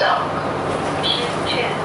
stop. 失券，